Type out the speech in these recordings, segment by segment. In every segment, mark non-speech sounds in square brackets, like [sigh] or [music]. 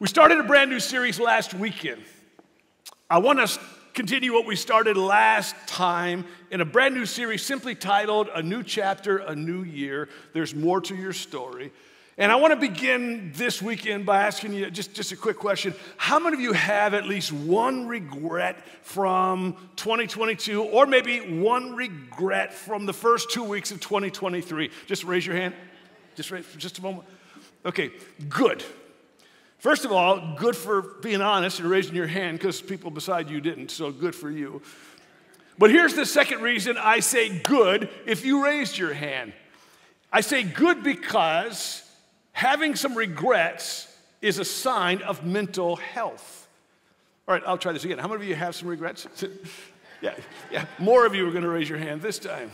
We started a brand new series last weekend. I want to continue what we started last time in a brand new series simply titled A New Chapter, A New Year. There's more to your story. And I want to begin this weekend by asking you just, just a quick question. How many of you have at least one regret from 2022, or maybe one regret from the first two weeks of 2023? Just raise your hand. Just raise just a moment. Okay, good. First of all, good for being honest and raising your hand because people beside you didn't, so good for you. But here's the second reason I say good if you raised your hand. I say good because having some regrets is a sign of mental health. All right, I'll try this again. How many of you have some regrets? [laughs] yeah, yeah, more of you are going to raise your hand this time.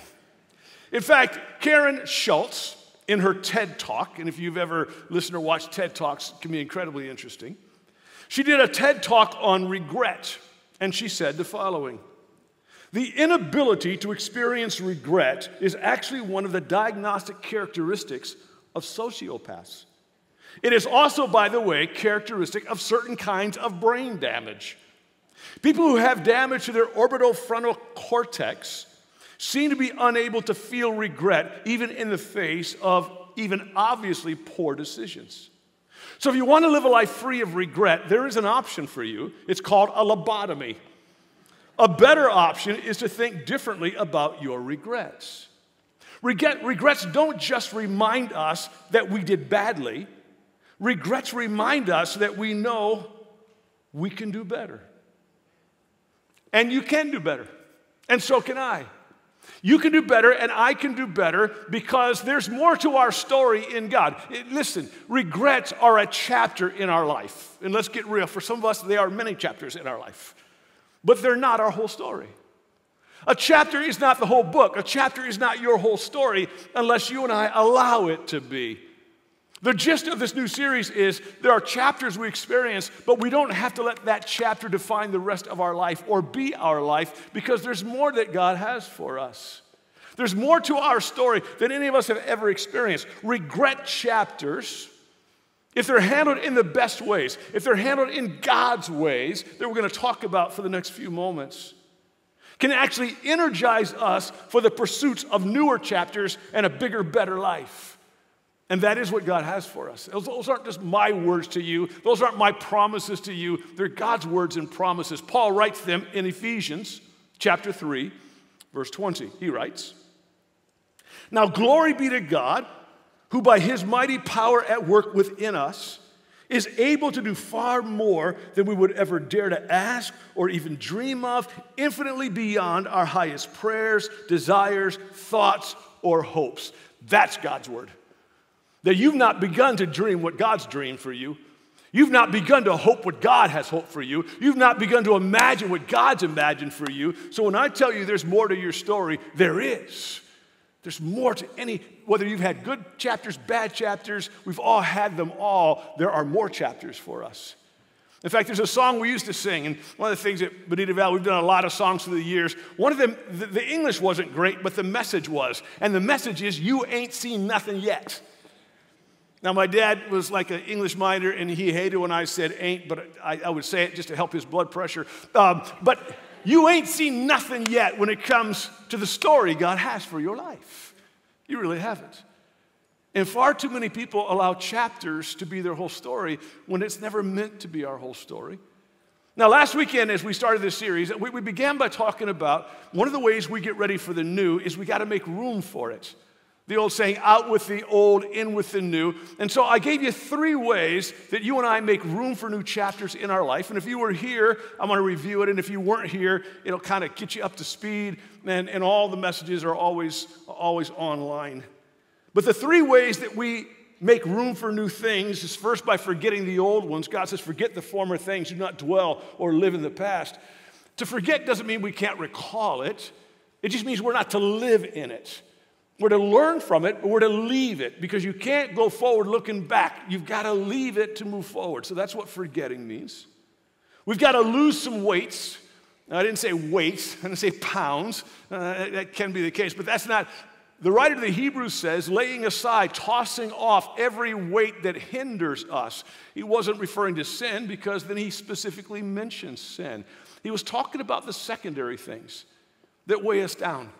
In fact, Karen Schulz, in her TED Talk, and if you've ever listened or watched TED Talks, can be incredibly interesting. She did a TED Talk on regret, and she said the following The inability to experience regret is actually one of the diagnostic characteristics of sociopaths. It is also, by the way, characteristic of certain kinds of brain damage. People who have damage to their orbital frontal cortex seem to be unable to feel regret, even in the face of even obviously poor decisions. So, if you want to live a life free of regret, there is an option for you. It's called a lobotomy. A better option is to think differently about your regrets. Regret, regrets don't just remind us that we did badly, regrets remind us that we know we can do better. And you can do better, and so can I. You can do better, and I can do better because there's more to our story in God. Listen, regrets are a chapter in our life. And let's get real. For some of us, they are many chapters in our life, but they're not our whole story. A chapter is not the whole book, a chapter is not your whole story unless you and I allow it to be. The gist of this new series is there are chapters we experience, but we don't have to let that chapter define the rest of our life or be our life because there's more that God has for us. There's more to our story than any of us have ever experienced. Regret chapters, if they're handled in the best ways, if they're handled in God's ways that we're going to talk about for the next few moments, can actually energize us for the pursuits of newer chapters and a bigger, better life. And that is what God has for us. Those, aren't just my words to you, those aren't my promises to you. They're God's words and promises. Paul writes them in Ephesians chapter 3, verse 20. He writes, Now glory be to God, who by his mighty power at work within us is able to do far more than we would ever dare to ask or even dream of, infinitely beyond our highest prayers, desires, thoughts, or hopes. That's God's word that you've not begun to dream what God's dreamed for you. You've not begun to hope what God has hoped for you. You've not begun to imagine what God's imagined for you. So when I tell you there's more to your story, there is. There's more to any, whether you've had good chapters, bad chapters, we've all had them all. There are more chapters for us. In fact, there's a song we used to sing, and one of the things at Bonita Valley, we've done a lot of songs through the years. One of them, the, the English wasn't great, but the message was. And the message is, You ain't seen nothing yet. Now, my dad was like an English minor, and he hated when I said ain't, but I, I would say it just to help his blood pressure. Um, but you ain't seen nothing yet when it comes to the story God has for your life. You really haven't. And far too many people allow chapters to be their whole story when it's never meant to be our whole story. Now, last weekend, as we started this series, we, we began by talking about one of the ways we get ready for the new is we got to make room for it. The old saying, out with the old, in with the new. And so I gave you three ways that you and I make room for new chapters in our life. And if you were here, I'm going to review it. And if you weren't here, it'll kind of get you up to speed. And, and all the messages are always, always online. But the three ways that we make room for new things is first by forgetting the old ones. God says, forget the former things, do not dwell or live in the past. To forget doesn't mean we can't recall it, it just means we're not to live in it. We're to learn from it, we're to leave it because you can't go forward looking back. You've got to leave it to move forward. So that's what forgetting means. We've got to lose some weights. Now, I didn't say weights, [laughs] I didn't say pounds. Uh, that can be the case, but that's not The writer of the Hebrews says, laying aside, tossing off every weight that hinders us. He wasn't referring to sin because then he specifically mentions sin. He was talking about the secondary things that weigh us down.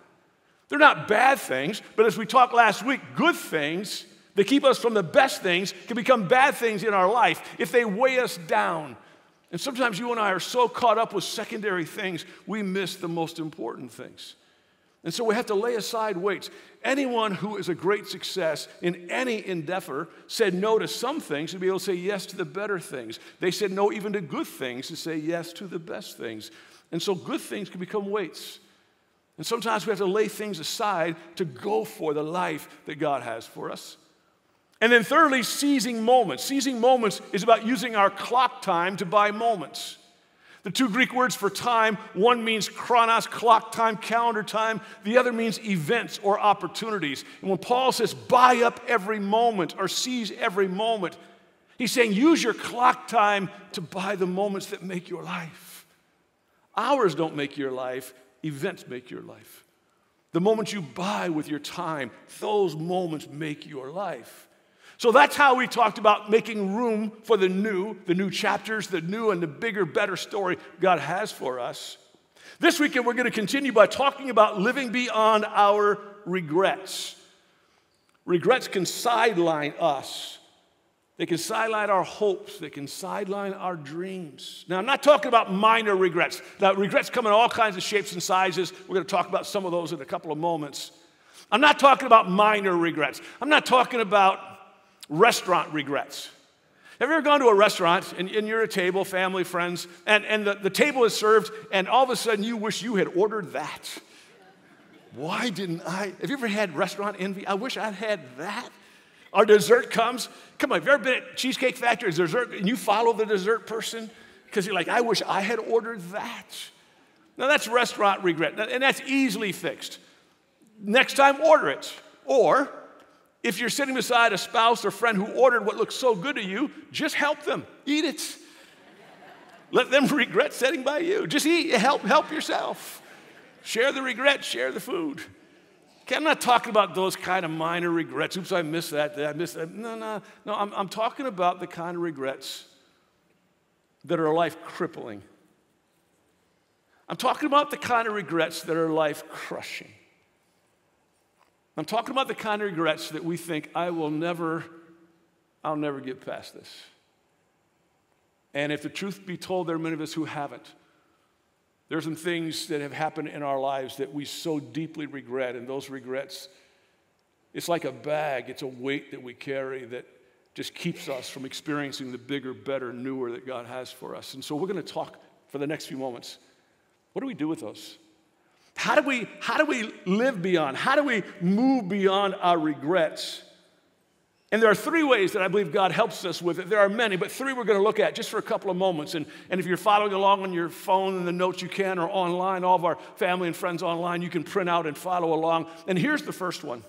They're not bad things, but as we talked last week, good things that keep us from the best things can become bad things in our life if they weigh us down. And sometimes you and I are so caught up with secondary things, we miss the most important things. And so we have to lay aside weights. Anyone who is a great success in any endeavor said no to some things to be able to say yes to the better things. They said no even to good things to say yes to the best things. And so good things can become weights. And sometimes we have to lay things aside to go for the life that God has for us. And then, thirdly, seizing moments. Seizing moments is about using our clock time to buy moments. The two Greek words for time, one means chronos, clock time, calendar time. The other means events or opportunities. And when Paul says buy up every moment or seize every moment, he's saying use your clock time to buy the moments that make your life. Hours don't make your life, events make your life. The moments you buy with your time, those moments make your life. So that's how we talked about making room for the new, the new chapters, the new and the bigger, better story God has for us. This weekend, we're going to continue by talking about living beyond our regrets. Regrets can sideline us. They can sideline our hopes. They can sideline our dreams. Now, I'm not talking about minor regrets. Now, regrets come in all kinds of shapes and sizes. We're going to talk about some of those in a couple of moments. I'm not talking about minor regrets. I'm not talking about restaurant regrets. Have you ever gone to a restaurant and, and you're at a table, family, friends, and, and the, the table is served, and all of a sudden you wish you had ordered that? Why didn't I? Have you ever had restaurant envy? I wish I'd had that. Our dessert comes. Come on, have you ever been at Cheesecake Factory, dessert, and you follow the dessert person? Because you're like, I wish I had ordered that. Now that's restaurant regret, and that's easily fixed. Next time, order it. Or if you're sitting beside a spouse or friend who ordered what looks so good to you, just help them. Eat it. Let them [laughs] regret sitting by you. Just eat, help, help yourself. Share the regret, share the food. Okay, I'm not talking about those kind of minor regrets. Oops, I missed that. I missed that. No, no, no. I'm, I'm talking about the kind of regrets that are life crippling. I'm talking about the kind of regrets that are life crushing. I'm talking about the kind of regrets that we think, I will never, I'll never get past this. And if the truth be told, there are many of us who haven't. There are some things that have happened in our lives that we so deeply regret, and those regrets, it's like a bag, it's a weight that we carry that just keeps us from experiencing the bigger, better, newer that God has for us. And so we're going to talk for the next few moments. What do we do with those? How do we, how do we live beyond? How do we move beyond our regrets? And there are three ways that I believe God helps us with it. There are many, but three we're going to look at just for a couple of moments. And, and if you're following along on your phone and the notes you can, or online, all of our family and friends online, you can print out and follow along. And here's the first one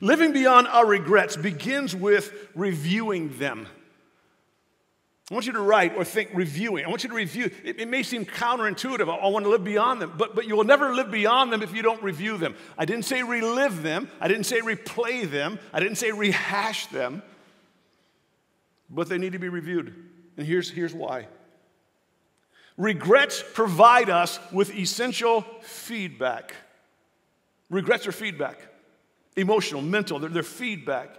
Living beyond our regrets begins with reviewing them. I want you to write or think reviewing. I want you to review. It, it, may seem counterintuitive. I, I want to live beyond them, but, but you will never live beyond them if you don't review them. I didn't say relive them, I didn't say replay them, I didn't say rehash them, but they need to be reviewed. And here's, here's why regrets provide us with essential feedback. Regrets are feedback emotional, mental, they're, they're feedback.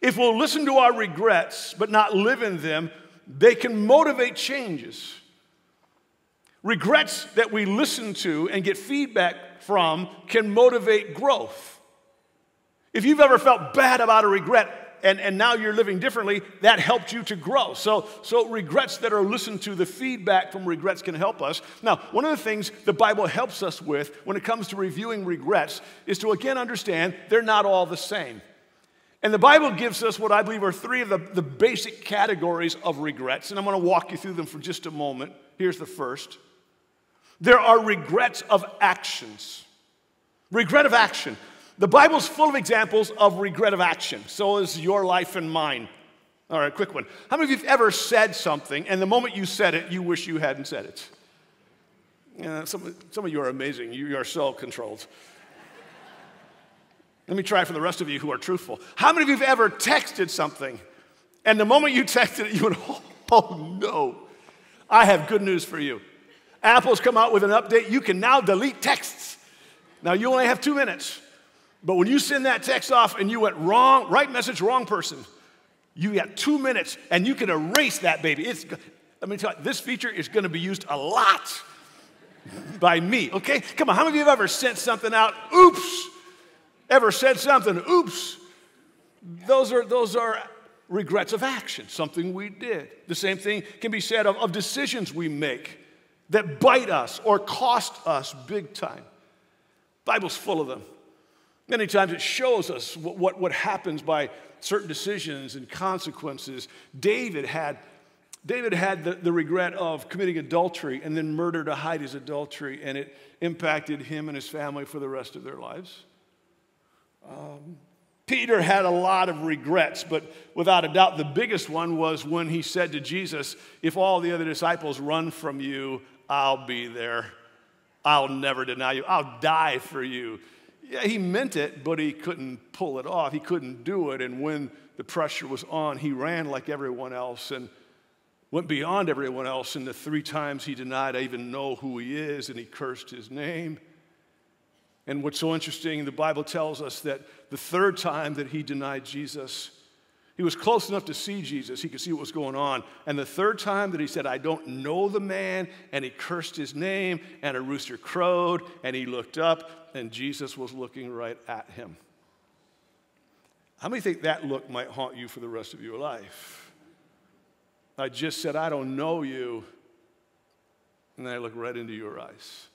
If we'll listen to our regrets but not live in them, they can motivate changes. Regrets that we listen to and get feedback from can motivate growth. If you've ever felt bad about a regret and, and now you're living differently, that helped you to grow. So, so regrets that are listened to, the feedback from regrets can help us. Now, one of the things the Bible helps us with when it comes to reviewing regrets is to again understand they're not all the same. And the Bible gives us what I believe are three of the, the basic categories of regrets. And I'm going to walk you through them for just a moment. Here's the first there are regrets of actions. Regret of action. The Bible's full of examples of regret of action. So is your life and mine. All right, quick one. How many of you have ever said something and the moment you said it, you wish you hadn't said it? Yeah, some, some of you are amazing. You are so controlled. Let me try for the rest of you who are truthful. How many of you have ever texted something and the moment you texted it, you went, oh, [laughs] oh no, I have good news for you. Apple's come out with an update. You can now delete texts. Now, you only have two minutes. But when you send that text off and you went wrong, right message, wrong person, you got two minutes and you can erase that baby. It's, let me tell you, this feature is going to be used a lot by me, okay? Come on, how many of you have ever sent something out? Oops. Ever said something? Oops. Those are, those are regrets of action, something we did. The same thing can be said of, of decisions we make that bite us or cost us big time. Bible's full of them. Many times it shows us what, what, what happens by certain decisions and consequences. David had, David had the, the regret of committing adultery and then murder to hide his adultery, and it impacted him and his family for the rest of their lives. Um, Peter had a lot of regrets, but without a doubt, the biggest one was when he said to Jesus, If all the other disciples run from you, I'll be there. I'll never deny you. I'll die for you. Yeah, he meant it, but he couldn't pull it off. He couldn't do it. And when the pressure was on, he ran like everyone else and went beyond everyone else. And the three times he denied, I even know who he is, and he cursed his name. And what's so interesting, the Bible tells us that the third time that he denied Jesus, he was close enough to see Jesus. He could see what was going on. And the third time that he said, I don't know the man, and he cursed his name, and a rooster crowed, and he looked up, and Jesus was looking right at him. How many think that look might haunt you for the rest of your life? I just said, I don't know you, and then I look right into your eyes.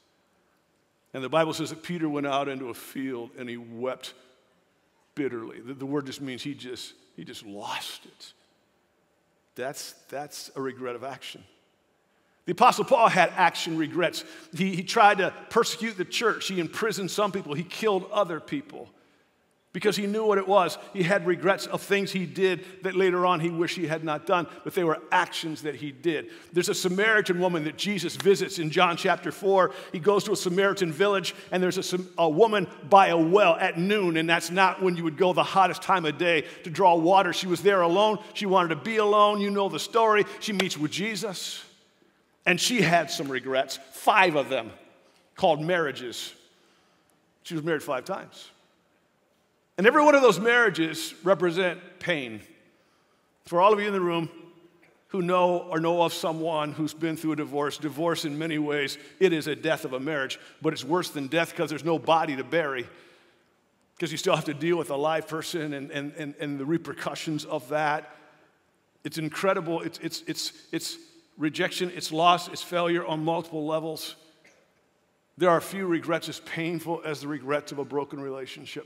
And the Bible says that Peter went out into a field and he wept bitterly. The, the word just means he just he just lost it. That's, that's a regret of action. The Apostle Paul had action regrets. He, he tried to persecute the church, he imprisoned some people, he killed other people because he knew what it was. He had regrets of things he did that later on he wished he had not done, but they were actions that he did. There's a Samaritan woman that Jesus visits in John chapter 4. He goes to a Samaritan village, and there's a, a woman by a well at noon, and that's not when you would go the hottest time of day to draw water. She was there alone. She wanted to be alone. You know the story. She meets with Jesus, and she had some regrets, five of them, called marriages. She was married five times. And every one of those marriages represent pain. For all of you in the room who know or know of someone who's been through a divorce, divorce in many ways, it is a death of a marriage, but it's worse than death because there's no body to bury. Because you still have to deal with a live person and, and, and, and the repercussions of that. It's incredible. It's, it's, it's, it's rejection, it's loss, it's failure on multiple levels. There are few regrets as painful as the regrets of a broken relationship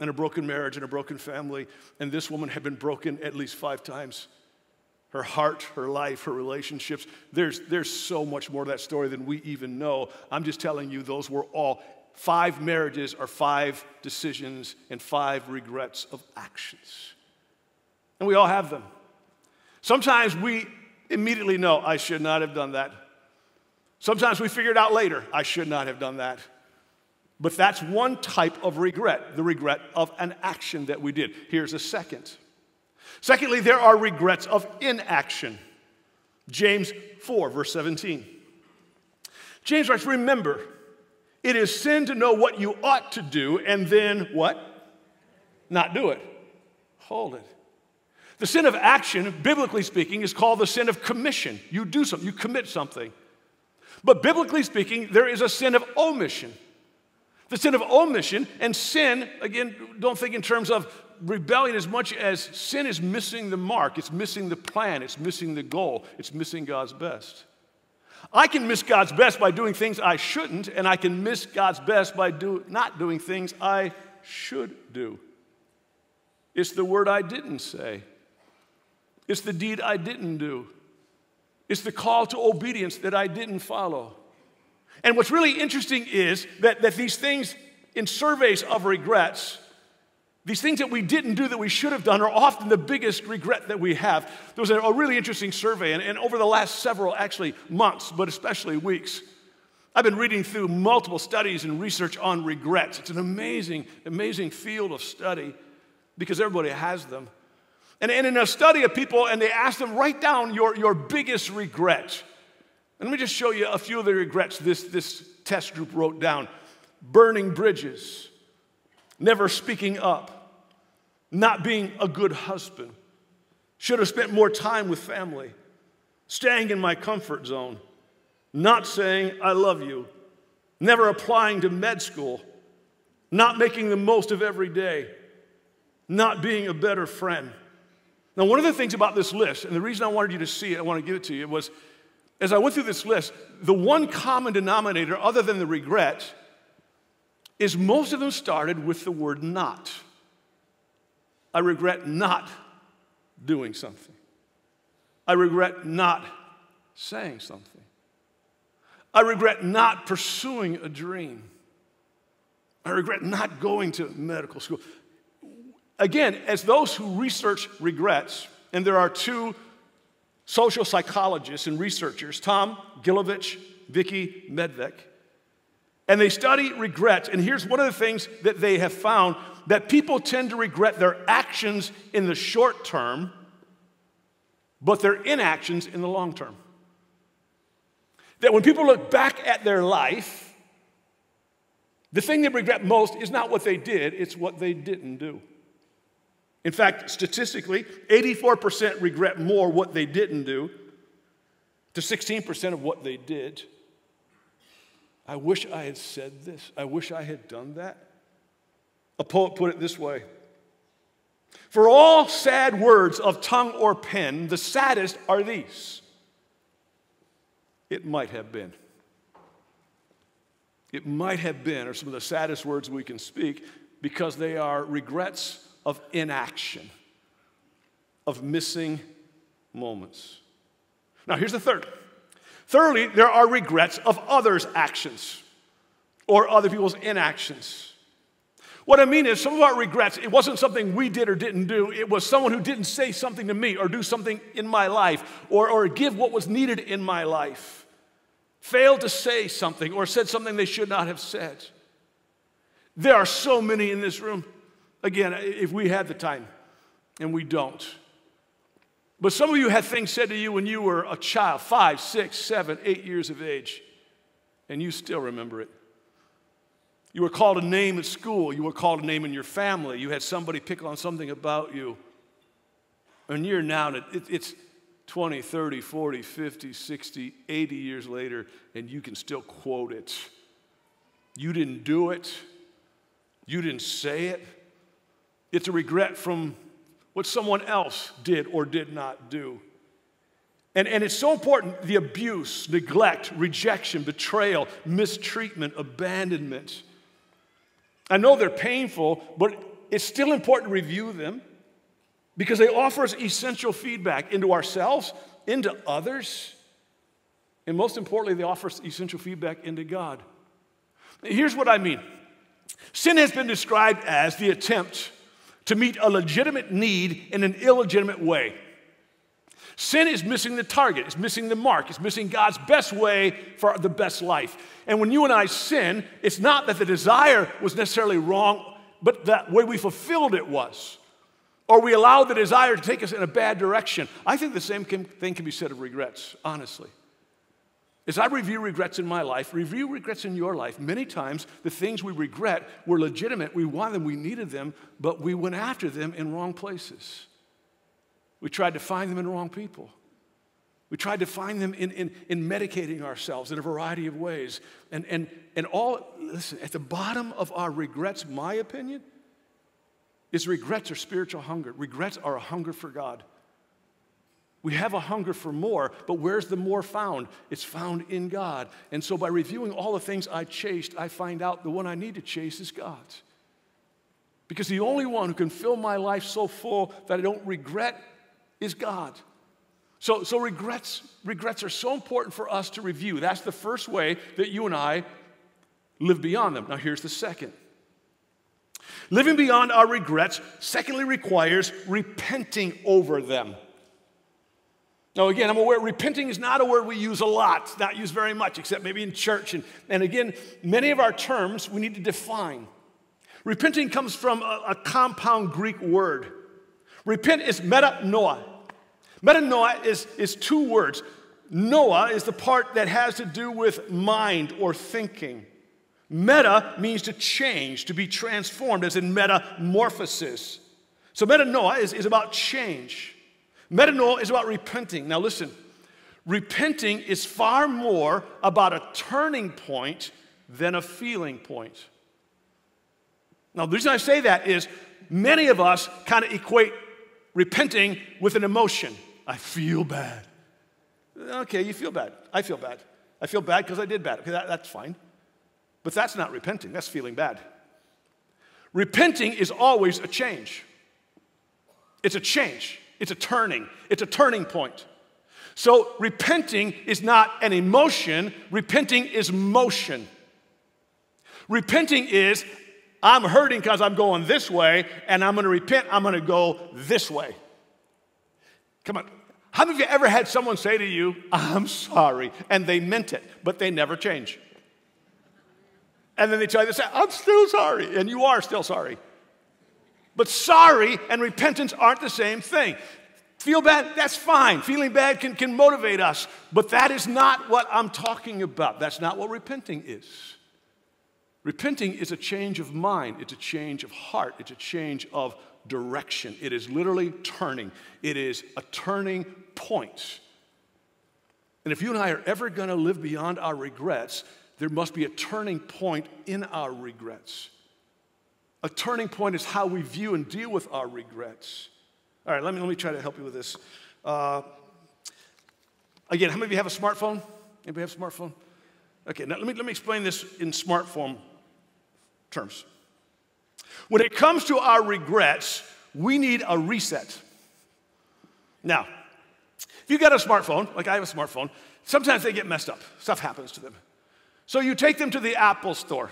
and a broken marriage and a broken family. And this woman had been broken at least five times. Her heart, her life, her relationships. There's, there's so much more to that story than we even know. I'm just telling you, those were all five marriages are five decisions and five regrets of actions. And we all have them. Sometimes we immediately know, I should not have done that. Sometimes we figure it out later, I should not have done that. But that's one type of regret, the regret of an action that we did. Here's a second. Secondly, there are regrets of inaction. James 4, verse 17. James writes, Remember, it is sin to know what you ought to do and then what? Not do it. Hold it. The sin of action, biblically speaking, is called the sin of commission. You do something, you commit something. But biblically speaking, there is a sin of omission. The sin of omission and sin, again, don't think in terms of rebellion as much as sin is missing the mark, it's missing the plan, it's missing the goal, it's missing God's best. I can miss God's best by doing things I shouldn't, and I can miss God's best by do, not doing things I should do. It's the word I didn't say, it's the deed I didn't do, it's the call to obedience that I didn't follow. And what's really interesting is that, that these things in surveys of regrets, these things that we didn't do that we should have done are often the biggest regret that we have. There was a, really interesting survey, and, and over the last several, actually, months, but especially weeks, I've been reading through multiple studies and research on regrets. It's an amazing, amazing field of study because everybody has them. And, and in a study of people, and they asked them, write down your, your biggest regret. And let me just show you a few of the regrets this, this test group wrote down. Burning bridges, never speaking up, not being a good husband, should have spent more time with family, staying in my comfort zone, not saying, I love you, never applying to med school, not making the most of every day, not being a better friend. Now, one of the things about this list, and the reason I wanted you to see it, I want to give it to you, was as I went through this list, the one common denominator, other than the regret, is most of them started with the word not. I regret not doing something. I regret not saying something. I regret not pursuing a dream. I regret not going to medical school. Again, as those who research regrets, and there are two social psychologists and researchers, Tom Gilovich, Vicky Medvec, and they study regrets. And here's one of the things that they have found that people tend to regret their actions in the short term, but their inactions in the long term. That when people look back at their life, the thing they regret most is not what they did, it's what they didn't do. In fact, statistically, 84% regret more what they didn't do to 16% of what they did. I wish I had said this. I wish I had done that. A poet put it this way For all sad words of tongue or pen, the saddest are these it might have been. It might have been, are some of the saddest words we can speak because they are regrets of inaction, of missing moments. Now, here's the third Thirdly, there are regrets of others' actions or other people's inactions. What I mean is, some of our regrets, it wasn't something we did or didn't do. It was someone who didn't say something to me or do something in my life or, or give what was needed in my life. Failed to say something or said something they should not have said. There are so many in this room. Again, if we had the time, and we don't. But some of you had things said to you when you were a child, five, six, seven, eight years of age, and you still remember it. You were called a name at school, you were called a name in your family, you had somebody pick on something about you. And you're now, it's 20, 30, 40, 50, 60, 80 years later, and you can still quote it. You didn't do it, you didn't say it. It's a regret from what someone else did or did not do. And, and it's so important the abuse, neglect, rejection, betrayal, mistreatment, abandonment. I know they're painful, but it's still important to review them because they offer us essential feedback into ourselves, into others, and most importantly, they offer us essential feedback into God. Here's what I mean sin has been described as the attempt to meet a legitimate need in an illegitimate way. Sin is missing the target, it's missing the mark, it's missing God's best way for the best life. And when you and I sin, it's not that the desire was necessarily wrong, but that way we fulfilled it was. Or we allowed the desire to take us in a bad direction. I think the same thing can be said of regrets, honestly. As I review regrets in my life, review regrets in your life, many times the things we regret were legitimate. We wanted them, we needed them, but we went after them in wrong places. We tried to find them in wrong people. We tried to find them in, in, in medicating ourselves in a variety of ways. And, and, and all, listen, at the bottom of our regrets, my opinion, is regrets are spiritual hunger. Regrets are a hunger for God. We have a hunger for more, but where's the more found? It's found in God. And so by reviewing all the things I chased, I find out the one I need to chase is God. Because the only one who can fill my life so full that I don't regret is God. So, so regrets, regrets are so important for us to review. That's the first way that you and I live beyond them. Now, here's the second. Living beyond our regrets, secondly, requires repenting over them. Now, again, I'm aware repenting is not a word we use a lot. It's not used very much, except maybe in church. And, and again, many of our terms we need to define. Repenting comes from a, a compound Greek word. Repent is metanoia. Metanoia is, is two words. Noia is the part that has to do with mind or thinking. Meta means to change, to be transformed, as in metamorphosis. So metanoia is, is about change. Metanoia is about repenting. Now, listen, repenting is far more about a turning point than a feeling point. Now, the reason I say that is many of us kind of equate repenting with an emotion. I feel bad. Okay, you feel bad. I feel bad. I feel bad because I did bad. Okay, that, that's fine. But that's not repenting, that's feeling bad. Repenting is always a change. It's a change. It's a turning, it's a turning point. So, repenting is not an emotion, repenting is motion. Repenting is, I'm hurting because I'm going this way, and I'm going to repent, I'm going to go this way. Come on. How many of you ever had someone say to you, I'm sorry, and they meant it, but they never change? And then they tell you, they say, I'm still sorry, and you are still sorry. But sorry and repentance aren't the same thing. Feel bad, that's fine. Feeling bad can, can motivate us, but that is not what I'm talking about. That's not what repenting is. Repenting is a change of mind, it's a change of heart, it's a change of direction. It is literally turning, it is a turning point. And if you and I are ever going to live beyond our regrets, there must be a turning point in our regrets. A turning point is how we view and deal with our regrets. All right, let me, let me try to help you with this. Uh, again, how many of you have a smartphone? Anybody have a smartphone? Okay, now let me, let me explain this in smartphone terms. When it comes to our regrets, we need a reset. Now, if you got a smartphone, like I have a smartphone, sometimes they get messed up. Stuff happens to them. So you take them to the Apple store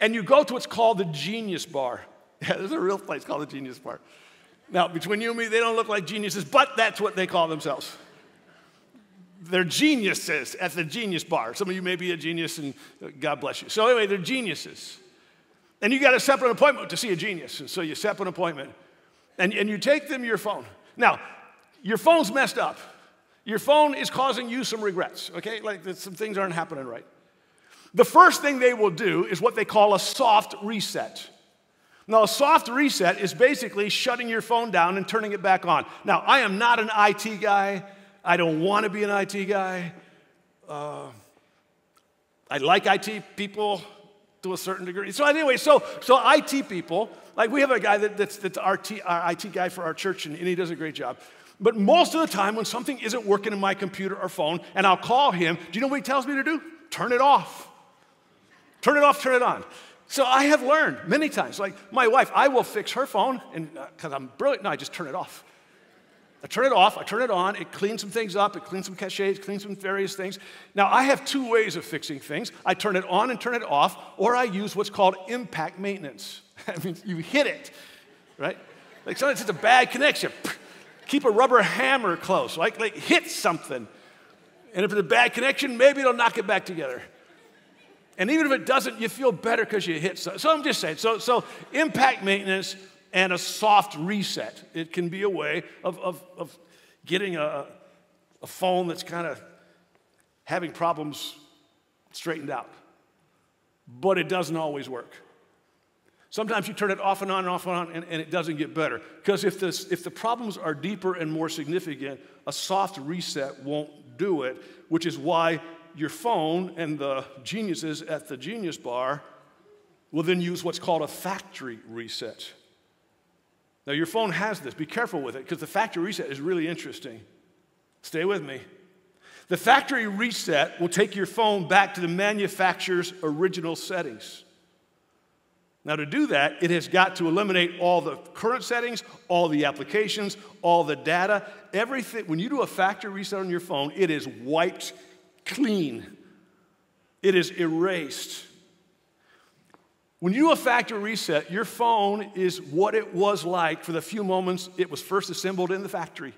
and you go to what's called the Genius Bar. [laughs] Yeah, there's a real place called the Genius Bar. Now, between you and me, they don't look like geniuses, but that's what they call themselves. They're geniuses at the Genius Bar. Some of you may be a genius, and uh, God bless you. So, anyway, they're geniuses. And you got up an appointment to see a genius. And so you set an appointment, and, and you take them your phone. Now, your phone's messed up. Your phone is causing you some regrets, okay? Like some things aren't happening right. The first thing they will do is what they call a soft reset. Now, a soft reset is basically shutting your phone down and turning it back on. Now, I am not an IT guy. I don't want to be an IT guy. Uh, I like IT people to a certain degree. So, anyway, so, so IT people, like we have a guy that, that's, that's our, T, our IT guy for our church, and, and he does a great job. But most of the time, when something isn't working in my computer or phone, and I'll call him, do you know what he tells me to do? Turn it off. Turn it off, turn it on. So I have learned many times, like my wife, I will fix her phone, and because uh, I'm brilliant, no, I just turn it off. I turn it off, I turn it on, it cleans some things up, it cleans some caches, cleans some various things. Now, I have two ways of fixing things I turn it on and turn it off, or I use what's called impact maintenance. [laughs] I mean, you hit it, right? Like sometimes it's a bad connection. [laughs] Keep a rubber hammer close, like, like hit something. And if it's a bad connection, maybe it'll knock it back together. And even if it doesn't, you feel better because you hit so. So I'm just saying, so, so impact maintenance and a soft reset. It can be a way of, of, of getting a, a phone that's kind of having problems straightened out. But it doesn't always work. Sometimes you turn it off and on and off and on, and, and it doesn't get better. Because if, this, if the problems are deeper and more significant, a soft reset won't do it, which is why your phone and the geniuses at the Genius Bar will then use what's called a factory reset. Now, your phone has this. Be careful with it because the factory reset is really interesting. Stay with me. The factory reset will take your phone back to the manufacturer's original settings. Now, to do that, it has got to eliminate all the current settings, all the applications, all the data, everything. When you do a factory reset on your phone, it is wiped clean, it is erased. When you do a factory reset, your phone is what it was like for the few moments it was first assembled in the factory.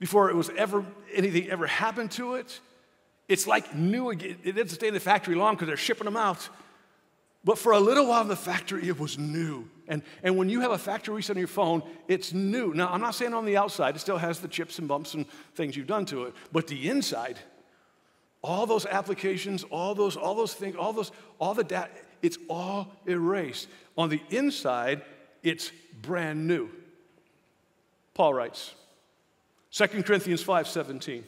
before it was ever anything ever happened to it. It's like new again. It didn't stay in the factory long because they're shipping them out. But for a little while in the factory, it was new. And, and when you have a factory reset on your phone, it's new. Now, I'm not saying on the outside, it still has the chips and bumps and things you've done to it, but the inside, all those applications, all those, all those things, all those, all the data, it's all erased. On the inside, it's brand new. Paul writes, 2 Corinthians 5:17.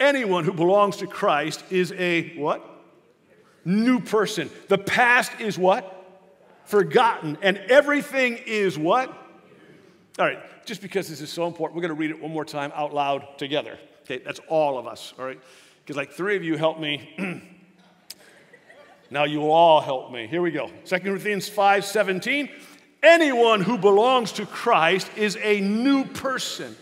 Anyone who belongs to Christ is a what? New person. The past is what? Forgotten. And everything is what? All right, just because this is so important, we're going to read it one more time out loud together. Okay, that's all of us, all right? Because like three of you helped me. [clears throat] now you all help me. Here we go. 2 Corinthians 5 17. Anyone who belongs to Christ is a new person.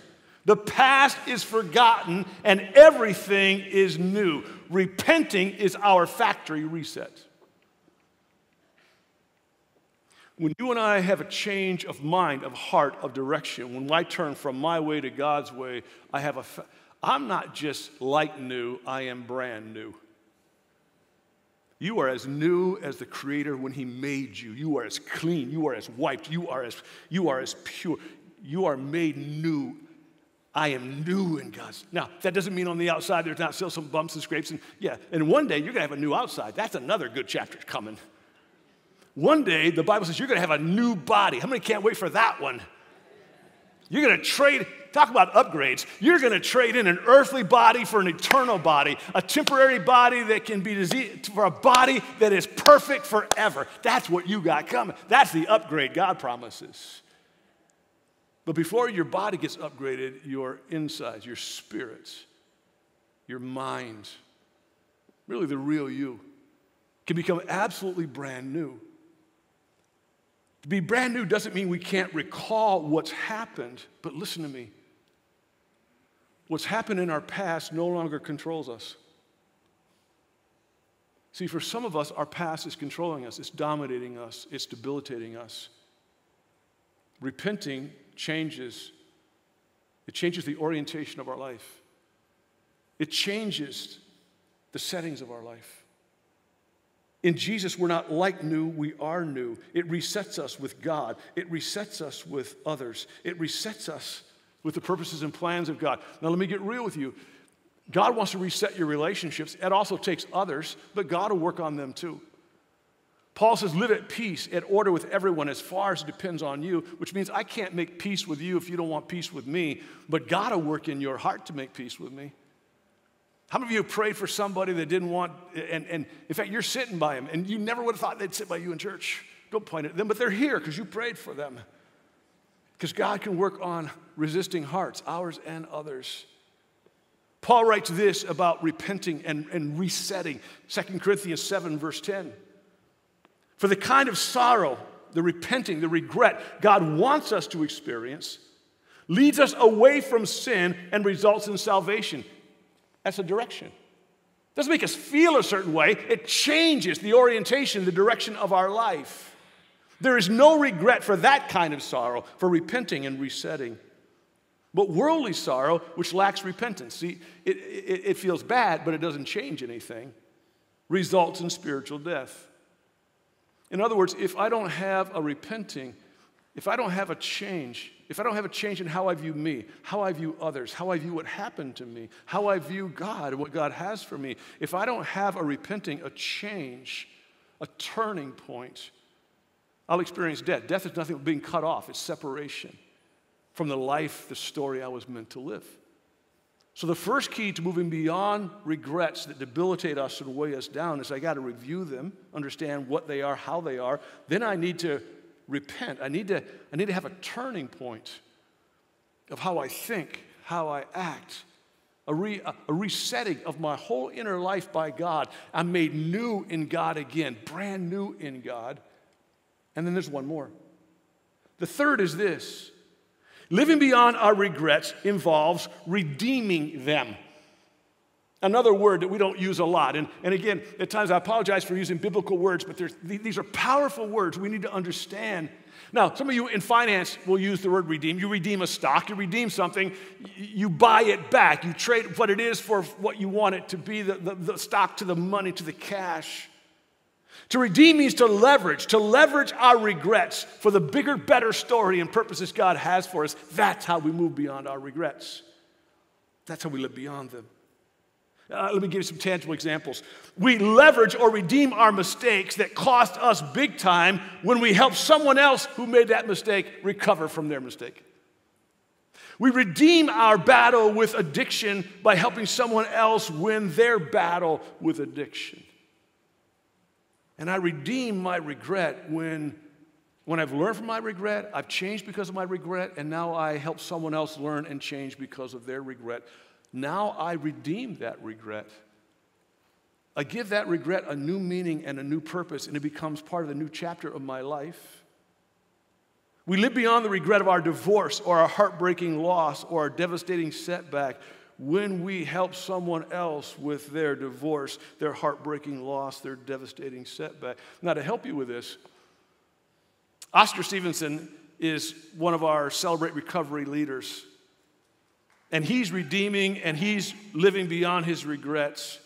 The past is forgotten and everything is new. Repenting is our factory reset. When you and I have a change of mind, of heart, of direction, when I turn from my way to God's way, I have a. Fa- I'm not just like new, I am brand new. You are as new as the Creator when He made you. You are as clean. You are as wiped. You are as, you are as pure. You are made new. I am new in God's. Now, that doesn't mean on the outside there's not still some bumps and scrapes. And yeah, and one day you're going to have a new outside. That's another good chapter coming. One day, the Bible says you're going to have a new body. How many can't wait for that one? You're going to trade, talk about upgrades. You're going to trade in an earthly body for an eternal body, a temporary body that can be diseased, for a body that is perfect forever. That's what you got coming. That's the upgrade God promises. But before your body gets upgraded, your insides, your spirits, your mind, really the real you, can become absolutely brand new. To be brand new doesn't mean we can't recall what's happened, but listen to me. What's happened in our past no longer controls us. See, for some of us, our past is controlling us, it's dominating us, it's debilitating us. Repenting changes, it changes the orientation of our life, it changes the settings of our life. In Jesus, we're not like new, we are new. It resets us with God, it resets us with others, it resets us with the purposes and plans of God. Now, let me get real with you. God wants to reset your relationships. It also takes others, but God will work on them too. Paul says, live at peace, at order with everyone as far as it depends on you, which means I can't make peace with you if you don't want peace with me, but God will work in your heart to make peace with me. How many of you have prayed for somebody that didn't want, and, and in fact, you're sitting by them, and you never would have thought they'd sit by you in church? Don't point at them, but they're here because you prayed for them. Because God can work on resisting hearts, ours and others. Paul writes this about repenting and, and resetting 2 Corinthians 7, verse 10. For the kind of sorrow, the repenting, the regret God wants us to experience leads us away from sin and results in salvation. That's a direction. It doesn't make us feel a certain way, it changes the orientation, the direction of our life. There is no regret for that kind of sorrow, for repenting and resetting. But worldly sorrow, which lacks repentance, see, it, it, it, feels bad, but it doesn't change anything, results in spiritual death. In other words, if I don't have a repenting, if I don't have a change, if I don't have a change in how I view me, how I view others, how I view what happened to me, how I view God what God has for me, if I don't have a repenting, a change, a turning point, I'll experience death. Death is nothing but being cut off, it's separation from the life, the story I was meant to live. So, the first key to moving beyond regrets that debilitate us and weigh us down is I got to review them, understand what they are, how they are. Then I need to repent. I need to, I need to have a turning point of how I think, how I act, a, re, a, resetting of my whole inner life by God. I'm made new in God again, brand new in God. And then there's one more. The third is this living beyond our regrets involves redeeming them. Another word that we don't use a lot. And, and again, at times I apologize for using biblical words, but these are powerful words we need to understand. Now, some of you in finance will use the word redeem. You redeem a stock, you redeem something, you buy it back. You trade what it is for what you want it to be the, the, the stock to the money, to the cash. To redeem means to leverage, to leverage our regrets for the bigger, better story and purposes God has for us. That's how we move beyond our regrets. That's how we live beyond them. Uh, let me give you some tangible examples. We leverage or redeem our mistakes that cost us big time when we help someone else who made that mistake recover from their mistake. We redeem our battle with addiction by helping someone else win their battle with addiction. And I redeem my regret when, when I've learned from my regret, I've changed because of my regret, and now I help someone else learn and change because of their regret. Now I redeem that regret. I give that regret a new meaning and a new purpose, and it becomes part of the new chapter of my life. We live beyond the regret of our divorce or our heartbreaking loss or our devastating setback when we help someone else with their divorce, their heartbreaking loss, their devastating setback. Now, to help you with this, Oscar Stevenson is one of our Celebrate Recovery leaders and he's redeeming and he's living beyond his regrets.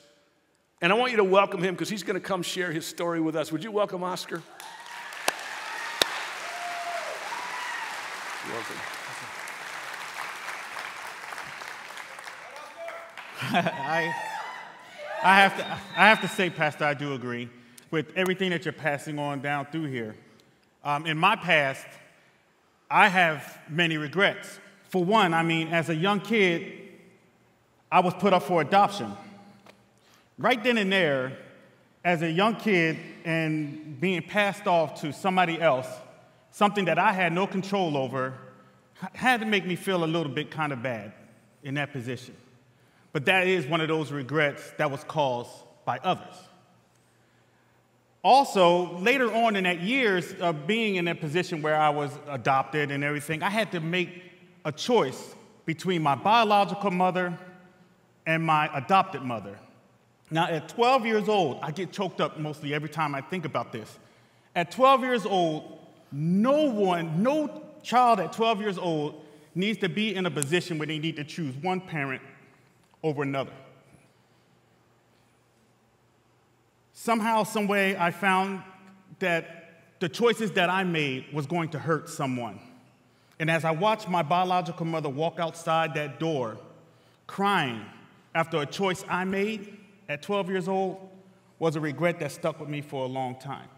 And I want you to welcome him because he's going to come share his story with us. Would you welcome Oscar? Welcome. [laughs] I, I, have to, I have to say, Pastor, I do agree with everything that you're passing on down through here. Um, in my past, I have many regrets. For one, I mean, as a young kid, I was put up for adoption. Right then and there, as a young kid and being passed off to somebody else, something that I had no control over, had to make me feel a little bit kind of bad in that position. But that is one of those regrets that was caused by others. Also, later on in that years of being in that position where I was adopted and everything, I had to make a choice between my biological mother and my adopted mother. Now, at 12 years old, I get choked up mostly every time I think about this. At 12 years old, no one, no child at 12 years old needs to be in a position where they need to choose one parent over another. Somehow, someway, I found that the choices that I made was going to hurt someone. And as I watched my biological mother walk outside that door, crying after a choice I made at 12 years old, was a regret that stuck with me for a long time.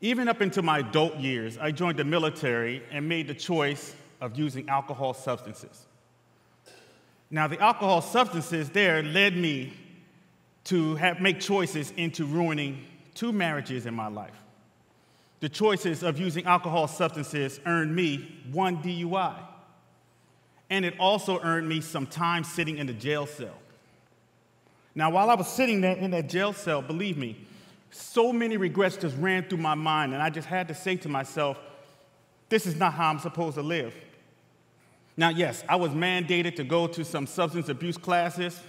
Even up into my adult years, I joined the military and made the choice of using alcohol substances. Now, the alcohol substances there led me to have, make choices into ruining two marriages in my life. The choices of using alcohol substances earned me one DUI. And it also earned me some time sitting in the jail cell. Now, while I was sitting there in that jail cell, believe me, so many regrets just ran through my mind, and I just had to say to myself, this is not how I'm supposed to live. Now, yes, I was mandated to go to some substance abuse classes,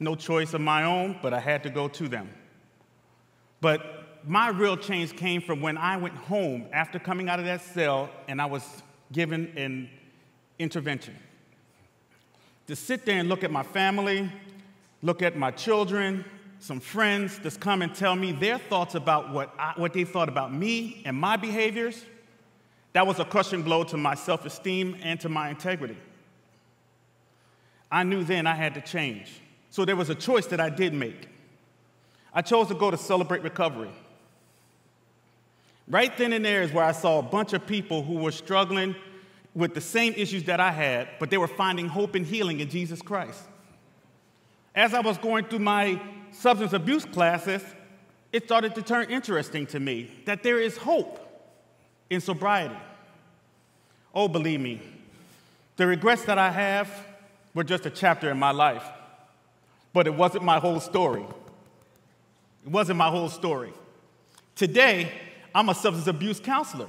no choice of my own, but I had to go to them. But my real change came from when I went home after coming out of that cell and I was given an intervention. To sit there and look at my family, look at my children, some friends, just come and tell me their thoughts about what, I, what they thought about me and my behaviors, that was a crushing blow to my self esteem and to my integrity. I knew then I had to change. So there was a choice that I did make. I chose to go to Celebrate Recovery. Right then and there is where I saw a bunch of people who were struggling with the same issues that I had, but they were finding hope and healing in Jesus Christ. As I was going through my substance abuse classes, it started to turn interesting to me that there is hope in sobriety. Oh, believe me, the regrets that I have were just a chapter in my life, but it wasn't my whole story. It wasn't my whole story. Today, I'm a substance abuse counselor.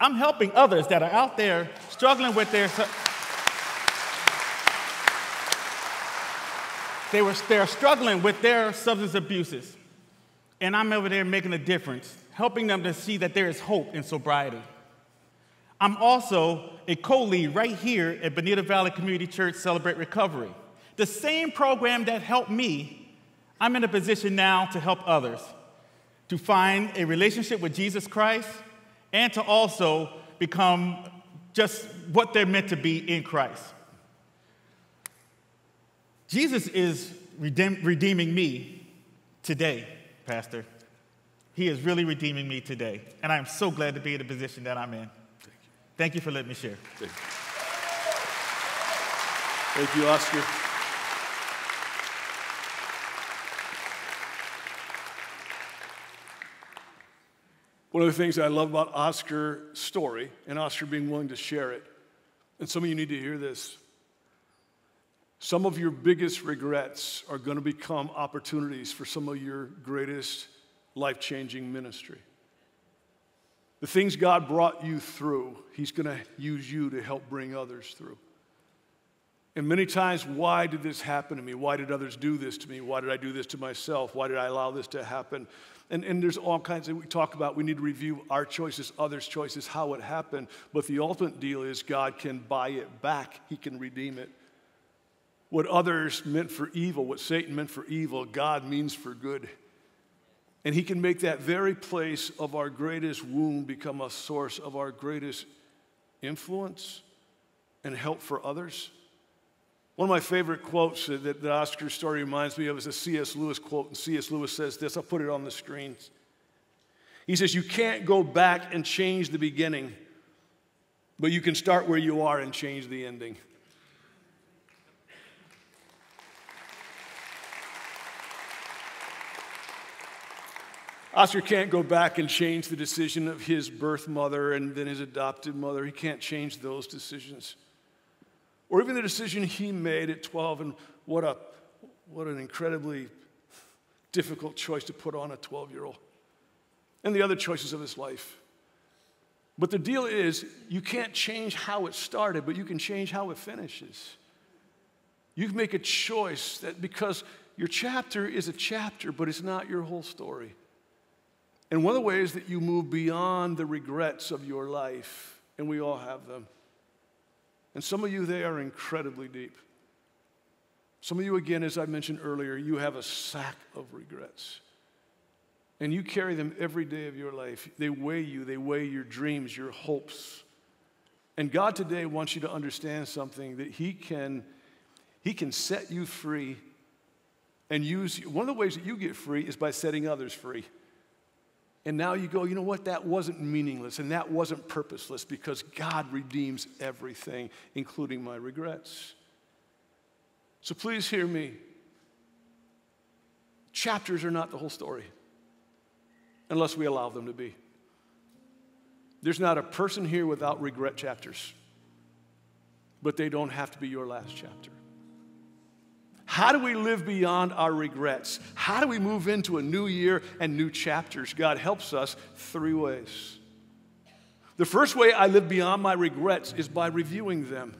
I'm helping others that are out there struggling with their. They were, they're struggling with their substance abuses. And I'm over there making a difference, helping them to see that there is hope in sobriety. I'm also a co lead right here at Bonita Valley Community Church Celebrate Recovery. The same program that helped me, I'm in a position now to help others to find a relationship with Jesus Christ and to also become just what they're meant to be in Christ. Jesus is redeeming me today, Pastor. He is really redeeming me today. And I'm so glad to be in the position that I'm in. Thank you, for letting me share. Thank you, Thank you Oscar. One of the things I love about Oscar's story and Oscar being willing to share it, and some of you need to hear this. Some of your biggest regrets are going to become opportunities for some of your greatest life changing ministry. The things God brought you through, He's going to use you to help bring others through. And many times, why did this happen to me? Why did others do this to me? Why did I do this to myself? Why did I allow this to happen? And, and there's all kinds that we talk about, we need to review our choices, others' choices, how it happened. But the ultimate deal is God can buy it back, He can redeem it. What others meant for evil, what Satan meant for evil, God means for good. And He can make that very place of our greatest wound become a source of our greatest influence and help for others. One of my favorite quotes that, that Oscar's story reminds me of is a C.S. Lewis quote. And C.S. Lewis says this I'll put it on the screen. He says, You can't go back and change the beginning, but you can start where you are and change the ending. Oscar can't go back and change the decision of his birth mother and then his adopted mother. He can't change those decisions. Or even the decision he made at 12, and what, a, what an incredibly difficult choice to put on a 12 year old, and the other choices of his life. But the deal is, you can't change how it started, but you can change how it finishes. You can make a choice that because your chapter is a chapter, but it's not your whole story. And one of the ways that you move beyond the regrets of your life, and we all have them, and some of you, they are incredibly deep. Some of you, again, as I mentioned earlier, you have a sack of regrets. And you carry them every day of your life. They weigh you, they weigh your dreams, your hopes. And God today wants you to understand something that He can, He can set you free and use you. One of the ways that you get free is by setting others free. And now you go, you know what? That wasn't meaningless and that wasn't purposeless because God redeems everything, including my regrets. So please hear me. Chapters are not the whole story unless we allow them to be. There's not a person here without regret chapters, but they don't have to be your last chapter. How do we live beyond our regrets? How do we move into a new year and new chapters? God helps us three ways. The first way I live beyond my regrets is by reviewing them.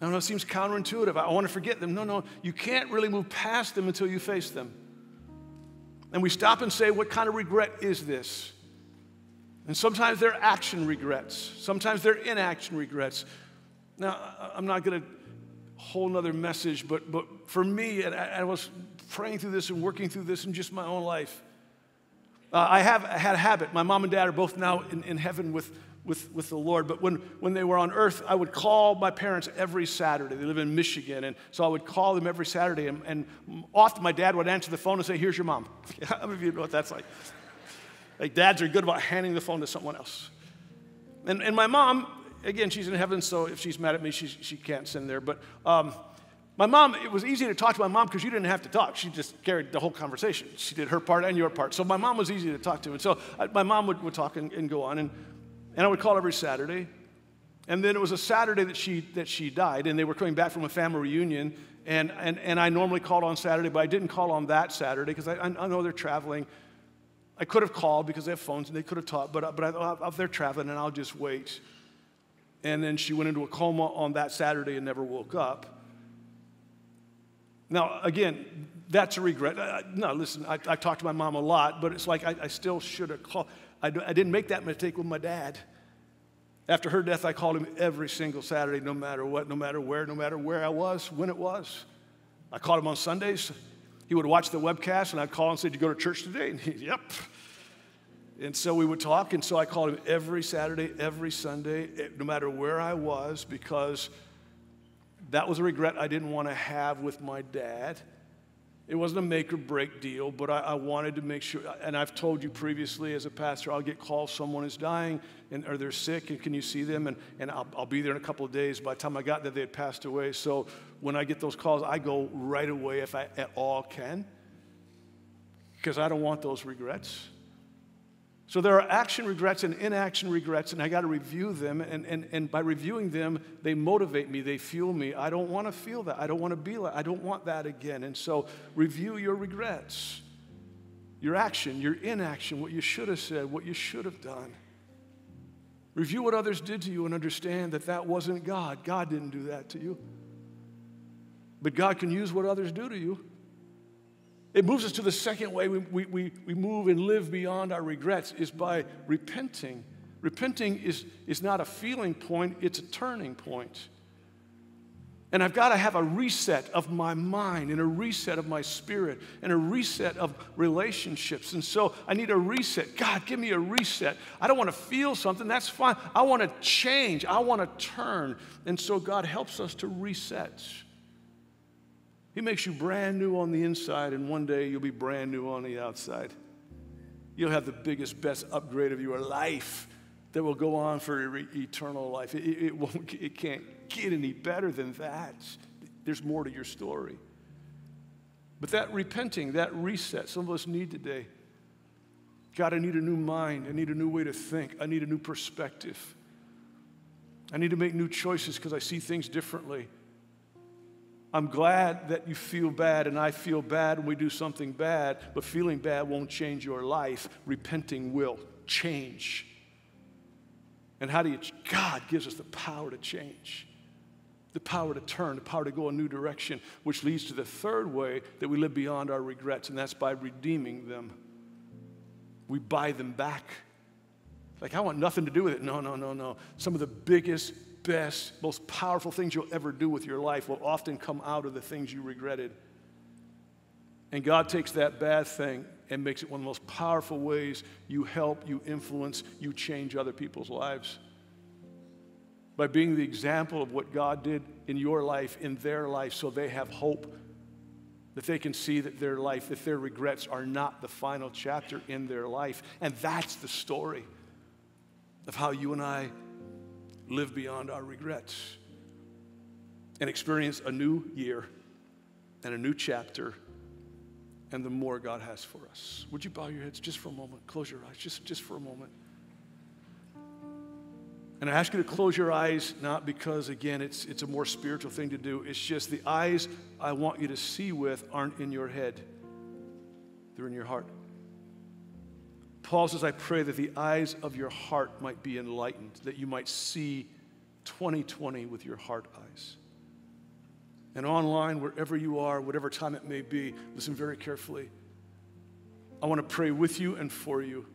I know it seems counterintuitive. I want to forget them. No, no, you can't really move past them until you face them. And we stop and say, What kind of regret is this? And sometimes they're action regrets, sometimes they're inaction regrets. Now, I'm not going to whole nother message, but, but for me, and I, I was praying through this and working through this in just my own life. Uh, I have I had a habit. My mom and dad are both now in, in heaven with, with, with the Lord. But when, when they were on earth, I would call my parents every Saturday. They live in Michigan. And so I would call them every Saturday. And, and often my dad would answer the phone and say, Here's your mom. [laughs] How many of you know what that's like? Like, dads are good about handing the phone to someone else. And, and my mom, again, she's in heaven, so if she's mad at me, she, she can't send there. But um, my mom, it was easy to talk to my mom because you didn't have to talk. She just carried the whole conversation. She did her part and your part. So my mom was easy to talk to. And so I, my mom would, would talk and, and go on. And, and I would call every Saturday. And then it was a Saturday that she, that she died, and they were coming back from a family reunion. And, and, and I normally called on Saturday, but I didn't call on that Saturday because I, I know they're traveling. I could have called because they have phones and they could have talked, but, but I thought, oh, they're traveling and I'll just wait and then she went into a coma on that Saturday and never woke up. Now, again, that's a regret. Uh, no, listen, I, I talked to my mom a lot, but it's like I, I still should have called. I, I didn't make that mistake with my dad. After her death, I called him every single Saturday, no matter what, no matter where, no matter where I was, when it was. I called him on Sundays. He would watch the webcast, and I'd call and say, Did you go to church today? And he, Yep. And so we would talk, and so I called him every Saturday, every Sunday, eh, no matter where I was, because that was a regret I didn't want to have with my dad. It wasn't a make or break deal, but I, I, wanted to make sure. And I've told you previously as a pastor, I'll get calls, someone is dying and, or they're sick, and can you see them? And, and I'll, I'll be there in a couple of days. By the time I got there, they had passed away. So when I get those calls, I go right away if I at all can, because I don't want those regrets. So there are action regrets and inaction regrets, and I got to review them. And, and, and by reviewing them, they motivate me, they fuel me. I don't want to feel that. I don't want to be like, I don't want that again. And so review your regrets, your action, your inaction, what you should have said, what you should have done. Review what others did to you and understand that that wasn't God. God didn't do that to you. But God can use what others do to you. It moves us to the second way we, we, we, we move and live beyond our regrets is by repenting. Repenting is, is not a feeling point, it's a turning point. And I've got to have a reset of my mind and a reset of my spirit and a reset of relationships. And so I need a reset. God, give me a reset. I don't want to feel something, that's fine. I want to change, I want to turn. And so God helps us to reset. He makes you brand new on the inside, and one day you'll be brand new on the outside. You'll have the biggest, best upgrade of your life that will go on for eternal life. It, it, won't, it can't get any better than that. There's more to your story. But that repenting, that reset, some of us need today. God, I need a new mind. I need a new way to think. I need a new perspective. I need to make new choices because I see things differently. I'm glad that you feel bad and I feel bad when we do something bad, but feeling bad won't change your life. Repenting will change. And how do you? God gives us the power to change, the power to turn, the power to go a new direction, which leads to the third way that we live beyond our regrets, and that's by redeeming them. We buy them back. Like, I want nothing to do with it. No, no, no, no. Some of the biggest best, most powerful things you'll ever do with your life will often come out of the things you regretted. And God takes that bad thing and makes it one of the most powerful ways you help, you influence, you change other people's lives. By being the example of what God did in your life, in their life, so they have hope, that they can see that their life, that their regrets are not the final chapter in their life. And that's the story of how you and I live beyond our regrets, and experience a new year and a new chapter and the more God has for us. Would you bow your heads just for a moment? Close your eyes, just, just for a moment. And I ask you to close your eyes, not because, again, it's, it's a more spiritual thing to do. It's just the eyes I want you to see with aren't in your head, they're in your heart. Paul says, I pray that the eyes of your heart might be enlightened, that you might see 2020 with your heart eyes. And online, wherever you are, whatever time it may be, listen very carefully. I want to pray with you and for you.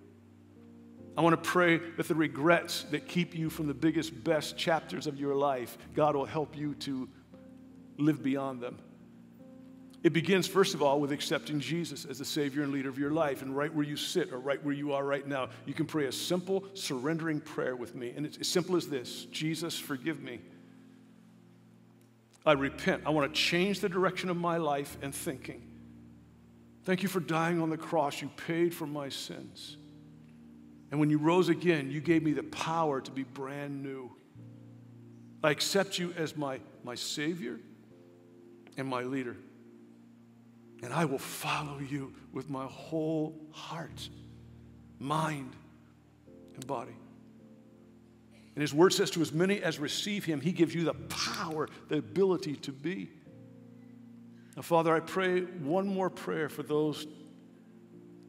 I want to pray that the regrets that keep you from the biggest, best chapters of your life, God will help you to live beyond them. It begins, first of all, with accepting Jesus as the Savior and leader of your life. And right where you sit or right where you are right now, you can pray a simple, surrendering prayer with me. And it's as simple as this Jesus, forgive me. I repent. I want to change the direction of my life and thinking. Thank you for dying on the cross. You paid for my sins. And when you rose again, you gave me the power to be brand new. I accept you as my, my Savior and my leader and I will follow you with my whole heart, mind, and body. And his word says to as many as receive him, he gives you the power, the ability to be. Now, Father, I pray one more prayer for those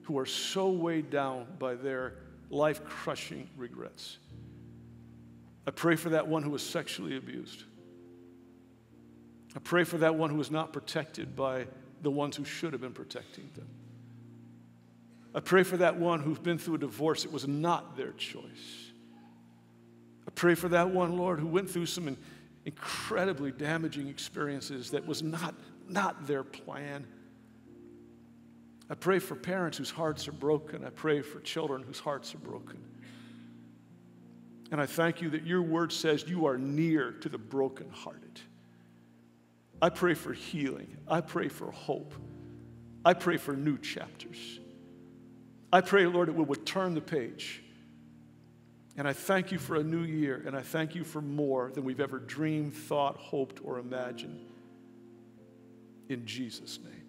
who are so weighed down by their life crushing regrets. I pray for that one who was sexually abused. I pray for that one who was not protected by the ones who should have been protecting them. I pray for that one who's been through a divorce. It was not their choice. I pray for that one, Lord, who went through some incredibly damaging experiences that was not, not their plan. I pray for parents whose hearts are broken. I pray for children whose hearts are broken. And I thank you that your word says you are near to the brokenhearted. I pray for healing. I pray for hope. I pray for new chapters. I pray, Lord, that we would turn the page. And I thank you for a new year, and I thank you for more than we've ever dreamed, thought, hoped, or imagined. In Jesus' name.